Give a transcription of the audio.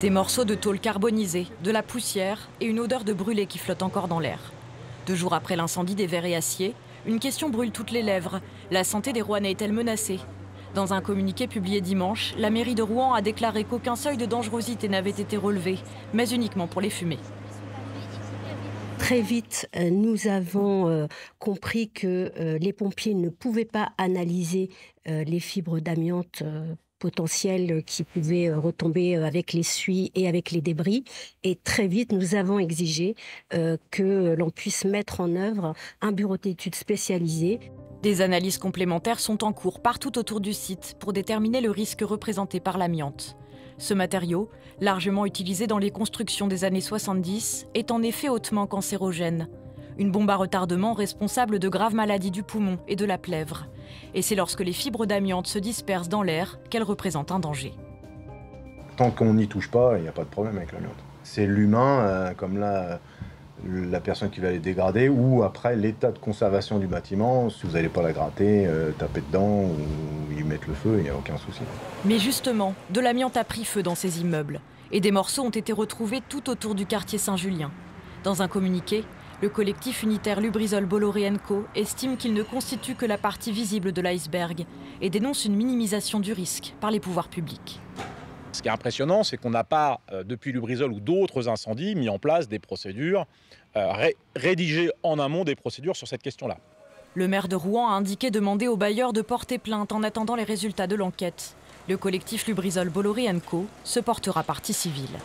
Des morceaux de tôle carbonisée, de la poussière et une odeur de brûlé qui flotte encore dans l'air. Deux jours après l'incendie des verres et aciers, une question brûle toutes les lèvres. La santé des Rouennais est-elle menacée? Dans un communiqué publié dimanche, la mairie de Rouen a déclaré qu'aucun seuil de dangerosité n'avait été relevé, mais uniquement pour les fumées. Très vite, euh, nous avons euh, compris que euh, les pompiers ne pouvaient pas analyser les fibres d'amiante potentielles qui pouvaient retomber avec les suies et avec les débris. Et très vite, nous avons exigé que l'on puisse mettre en œuvre un bureau d'études spécialisé. Des analyses complémentaires sont en cours partout autour du site pour déterminer le risque représenté par l'amiante. Ce matériau, largement utilisé dans les constructions des années 70, est en effet hautement cancérogène. Une bombe à retardement responsable de graves maladies du poumon et de la plèvre. Et c'est lorsque les fibres d'amiante se dispersent dans l'air qu'elle représente un danger. Tant qu'on n'y touche pas, il n'y a pas de problème avec l'amiante. C'est l'humain, euh, comme là, la personne qui va les dégrader ou après l'état de conservation du bâtiment, si vous n'allez pas la gratter, euh, taper dedans ou y mettre le feu, il n'y a aucun souci. Mais justement, de l'amiante a pris feu dans ces immeubles et des morceaux ont été retrouvés tout autour du quartier Saint-Julien. Dans un communiqué, le collectif unitaire Lubrizol Bolloré Co estime qu'il ne constitue que la partie visible de l'iceberg et dénonce une minimisation du risque par les pouvoirs publics. Ce qui est impressionnant, c'est qu'on n'a pas, euh, depuis Lubrizol ou d'autres incendies, mis en place des procédures, euh, rédigées en amont des procédures sur cette question-là. Le maire de Rouen a indiqué demander aux bailleurs de porter plainte en attendant les résultats de l'enquête. Le collectif Lubrizol Bolloré Co se portera partie civile.